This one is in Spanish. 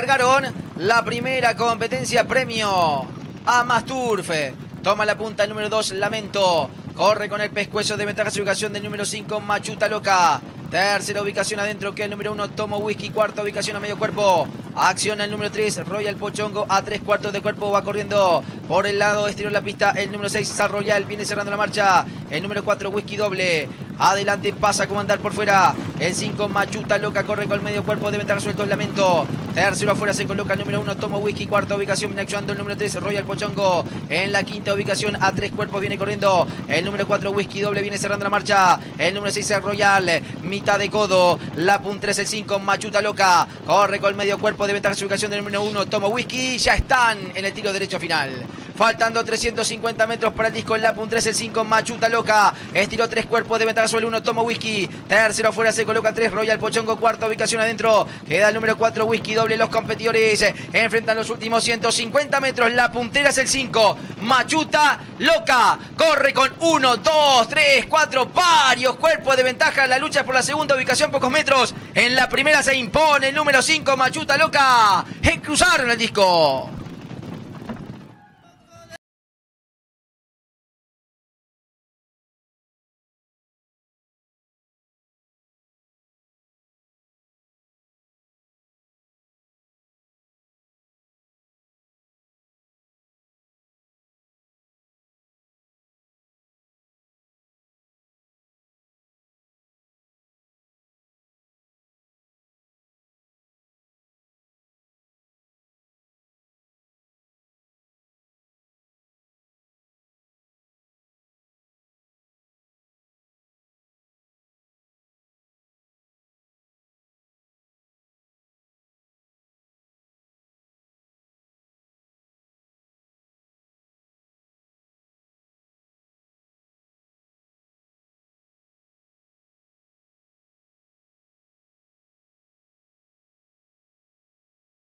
largaron la primera competencia premio a Masturfe. Toma la punta el número 2, Lamento. Corre con el pescuezo de ventaja su ubicación del número 5, Machuta Loca. Tercera ubicación adentro que el número 1, Tomo Whisky. Cuarta ubicación a medio cuerpo. Acciona el número 3, Royal Pochongo. A tres cuartos de cuerpo va corriendo por el lado exterior de la pista. El número 6, Royal viene cerrando la marcha. El número 4, Whisky doble. Adelante pasa a comandar por fuera. El 5, Machuta Loca, corre con el medio cuerpo de ventaja suelto el lamento. Tercero afuera se coloca el número 1, Tomo Whisky. Cuarta ubicación viene actuando el número 3, Royal Pochongo. En la quinta ubicación a tres cuerpos viene corriendo. El número 4, Whisky doble viene cerrando la marcha. El número 6, Royal, mitad de codo. La punta es el 5, Machuta Loca. Corre con el medio cuerpo de ventaja su ubicación del número 1, Tomo Whisky. Ya están en el tiro derecho final. Faltando 350 metros para el disco en la punta es el 5, Machuta Loca. Estiró tres cuerpos de ventaja sobre el 1, Tomo Whisky. Tercero afuera se coloca 3, Royal Pochongo. Cuarta ubicación adentro. Queda el número 4, Whisky doble. Los competidores enfrentan los últimos 150 metros. La puntera es el 5, Machuta Loca. Corre con 1, 2, 3, 4, varios cuerpos de ventaja. La lucha por la segunda ubicación, pocos metros. En la primera se impone el número 5, Machuta Loca. Cruzaron el disco.